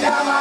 Come.